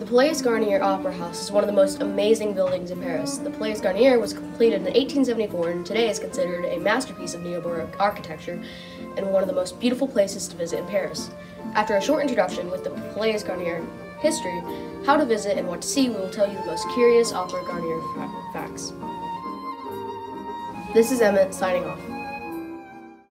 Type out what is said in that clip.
The Palais Garnier Opera House is one of the most amazing buildings in Paris. The Palais Garnier was completed in 1874 and today is considered a masterpiece of neo-Baroque architecture and one of the most beautiful places to visit in Paris. After a short introduction with the Palais Garnier history, how to visit and what to see, we will tell you the most curious Opera Garnier facts. This is Emmett signing off.